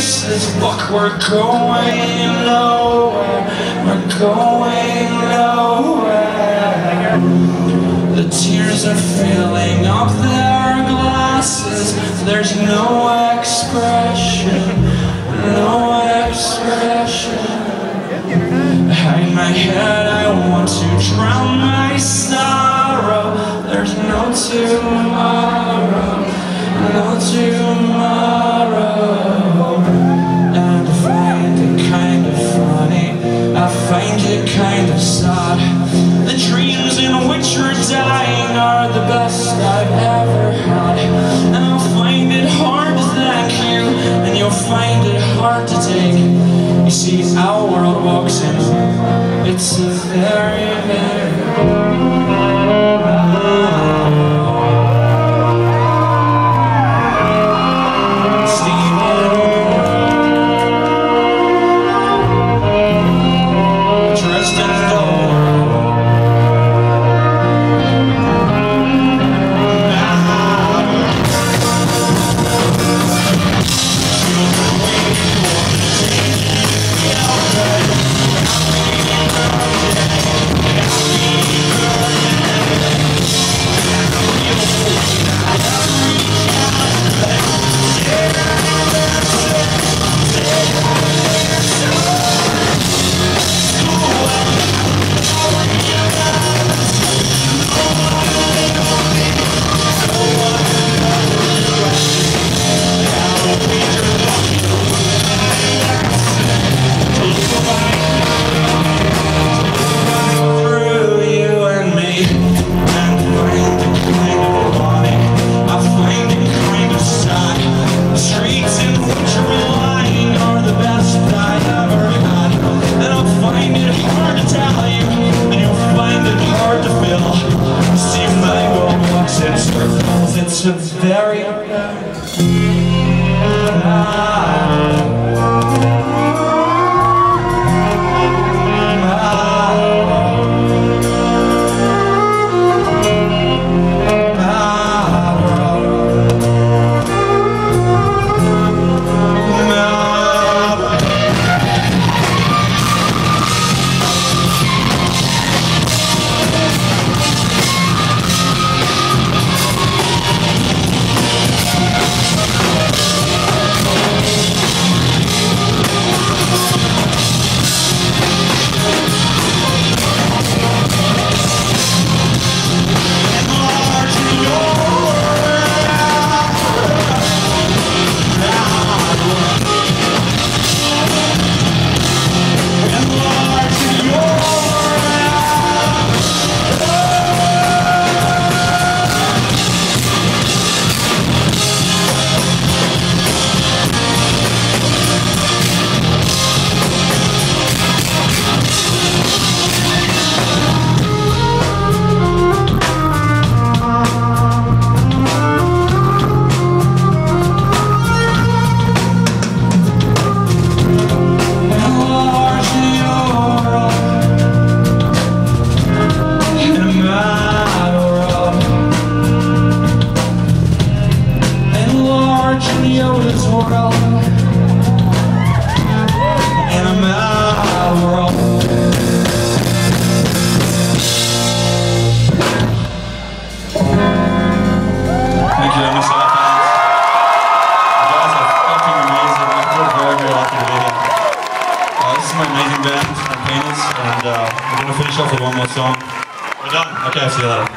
We're going nowhere, we're going nowhere The tears are filling up their glasses. There's no expression, no expression. Hang my head, I want to drown my sorrow. There's no tomorrow, no tomorrow hard to take. You see, our world walks in. It's a very, very it's a very amazing I feel very, very lucky to be here. Uh, this is my amazing band, and uh, we're going to finish off with one more song. We're done. Okay, I see you later.